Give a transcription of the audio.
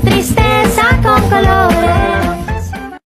tristeza.